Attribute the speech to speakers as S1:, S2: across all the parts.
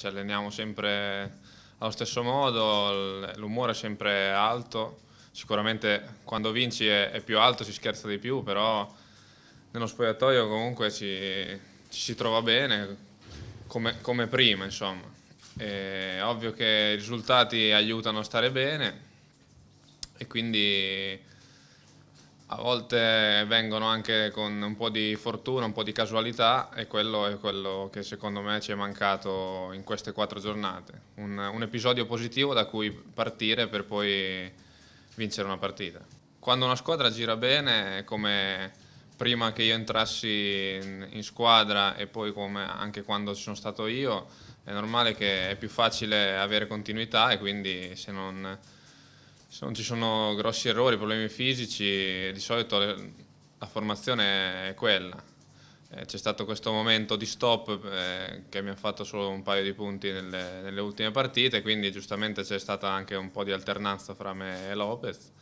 S1: ci alleniamo sempre allo stesso modo, l'umore è sempre alto, sicuramente quando vinci è, è, più alto, si scherza di più, però nello spogliatoio comunque ci, ci si trova bene, come, come prima insomma. È ovvio che i risultati aiutano a stare bene e quindi a volte vengono anche con un po' di fortuna, un po' di casualità e quello è quello che secondo me ci è mancato in queste quattro giornate. Un, un episodio positivo da cui partire per poi vincere una partita. Quando una squadra gira bene, come prima che io entrassi in, in squadra e poi anche quando ci sono stato io, è normale che è più facile avere continuità e quindi se non non ci sono grossi errori, problemi fisici, di solito la formazione è quella. Eh, c'è stato questo momento di stop eh, che mi ha fatto solo un paio di punti nelle, nelle ultime partite, quindi giustamente c'è stata anche un po' di alternanza fra me e Lopez.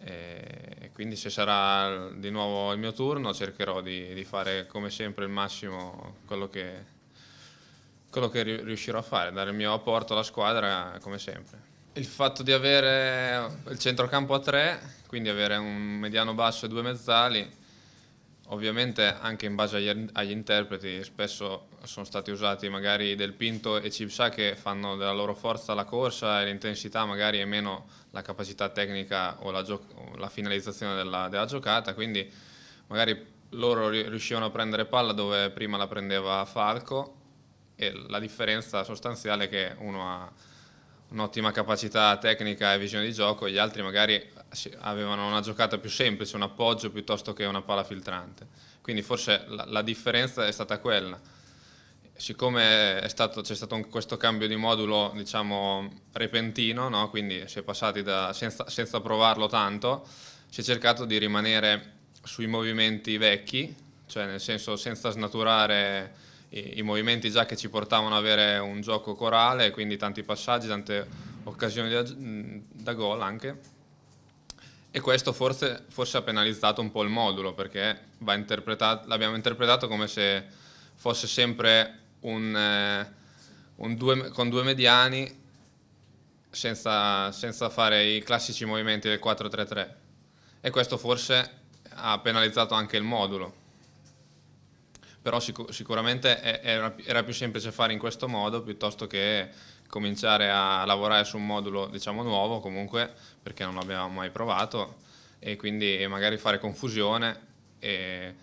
S1: E quindi se sarà di nuovo il mio turno cercherò di, di fare come sempre il massimo quello che, quello che riuscirò a fare, dare il mio apporto alla squadra come sempre. Il fatto di avere il centrocampo a tre, quindi avere un mediano basso e due mezzali, ovviamente anche in base agli, agli interpreti, spesso sono stati usati magari Del Pinto e Cipsa che fanno della loro forza la corsa e l'intensità magari e meno la capacità tecnica o la, o la finalizzazione della, della giocata, quindi magari loro riuscivano a prendere palla dove prima la prendeva Falco e la differenza sostanziale è che uno ha un'ottima capacità tecnica e visione di gioco, gli altri magari avevano una giocata più semplice, un appoggio piuttosto che una palla filtrante. Quindi forse la, la differenza è stata quella. Siccome c'è stato, stato un, questo cambio di modulo diciamo, repentino, no? quindi si è passati da, senza, senza provarlo tanto, si è cercato di rimanere sui movimenti vecchi, cioè nel senso senza snaturare i, i, movimenti già che ci portavano ad avere un gioco corale, quindi tanti passaggi, tante occasioni da, da gol anche. E questo forse, forse, ha penalizzato un po' il modulo perché interpretato, l'abbiamo interpretato come se fosse sempre un, eh, un due, con due mediani senza, senza fare i classici movimenti del 4-3-3 e questo forse ha penalizzato anche il modulo però sic sicuramente era, era, più semplice fare in questo modo piuttosto che cominciare a lavorare su un modulo diciamo nuovo comunque perché non l'abbiamo mai provato e quindi magari fare confusione e,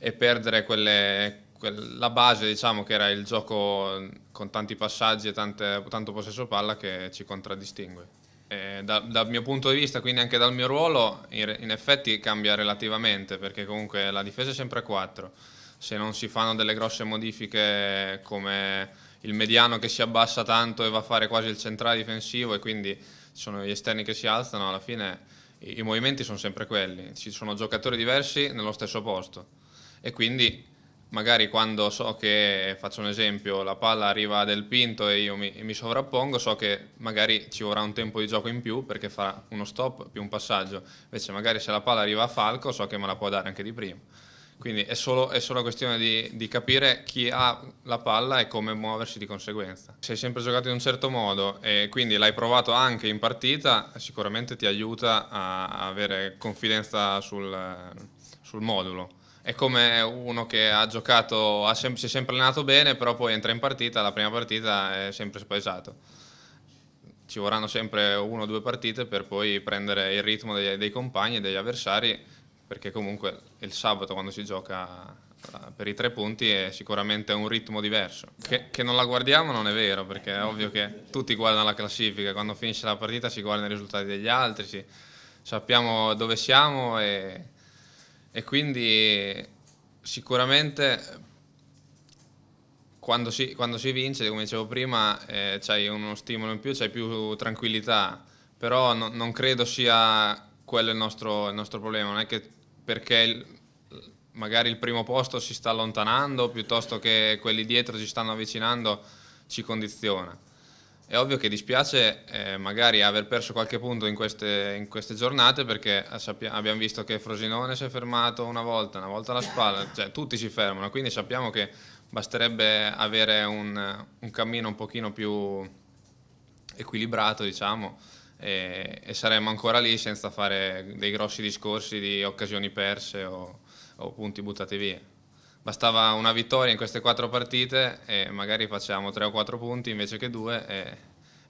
S1: e perdere quelle, la base diciamo che era il gioco con tanti passaggi e tante, tanto possesso palla che ci contraddistingue. Da, dal mio punto di vista, quindi anche dal mio ruolo, in, in effetti cambia relativamente perché comunque la difesa è sempre a 4 se non si fanno delle grosse modifiche come il mediano che si abbassa tanto e va a fare quasi il centrale difensivo e quindi sono gli esterni che si alzano, alla fine i, i movimenti sono sempre quelli, ci sono giocatori diversi nello stesso posto. E quindi magari quando so che, faccio un esempio, la palla arriva del Pinto e io mi, mi, sovrappongo, so che magari ci vorrà un tempo di gioco in più perché fa uno stop più un passaggio, invece magari se la palla arriva a Falco so che me la può dare anche di prima. Quindi è solo, è solo questione di, di, capire chi ha la palla e come muoversi di conseguenza. Se hai sempre giocato in un certo modo e quindi l'hai provato anche in partita, sicuramente ti aiuta a avere confidenza sul, sul modulo. È come uno che ha giocato, ha sem si è sempre allenato bene, però poi entra in partita, la prima partita è sempre spaesato. Ci vorranno sempre una o due partite per poi prendere il ritmo dei, dei compagni e degli avversari perché comunque il sabato quando si gioca eh, per i tre punti è sicuramente un ritmo diverso. Che, che, non la guardiamo non è vero, perché è ovvio che tutti guardano la classifica, quando finisce la partita si guardano i risultati degli altri, si, sappiamo dove siamo e, e quindi sicuramente quando si, quando si, vince, come dicevo prima, eh, c'hai uno stimolo in più, c'hai più tranquillità, però no, non credo sia quello il nostro, il nostro problema, non è che perché magari il primo posto si sta allontanando piuttosto che quelli dietro si stanno avvicinando ci condiziona. È ovvio che dispiace eh, magari aver perso qualche punto in queste, in queste giornate perché abbiamo visto che Frosinone si è fermato una volta, una volta alla spalla, cioè tutti si fermano, quindi sappiamo che basterebbe avere un, un cammino un pochino più equilibrato, diciamo, e, e, saremmo ancora lì senza fare dei grossi discorsi di occasioni perse o, o punti buttati via. Bastava una vittoria in queste quattro partite e magari facevamo tre o quattro punti invece che due e,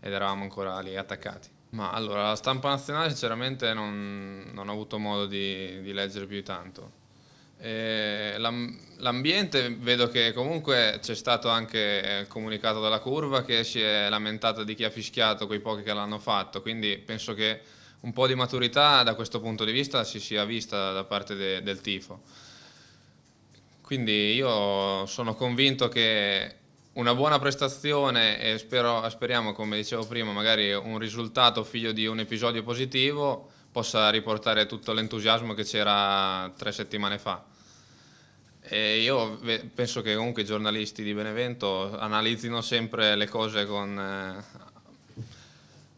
S1: ed eravamo ancora lì attaccati. Ma allora, la stampa nazionale sinceramente non, non ho avuto modo di, di leggere più di tanto. L'ambiente vedo che comunque c'è stato anche il comunicato dalla curva che si è lamentata di chi ha fischiato quei pochi che l'hanno fatto, quindi penso che un po' di maturità da questo punto di vista si sia vista da parte de, del tifo. Quindi io sono convinto che una buona prestazione e spero, speriamo, come dicevo prima, magari un risultato figlio di un episodio positivo possa riportare tutto l'entusiasmo che c'era tre settimane fa. E io penso che comunque i giornalisti di Benevento analizzino sempre le cose con, eh,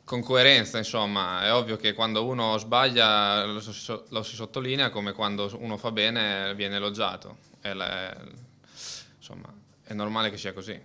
S1: con coerenza, insomma, è ovvio che quando uno sbaglia lo si, sottolinea come quando uno fa bene viene elogiato, è, insomma, è normale che sia così.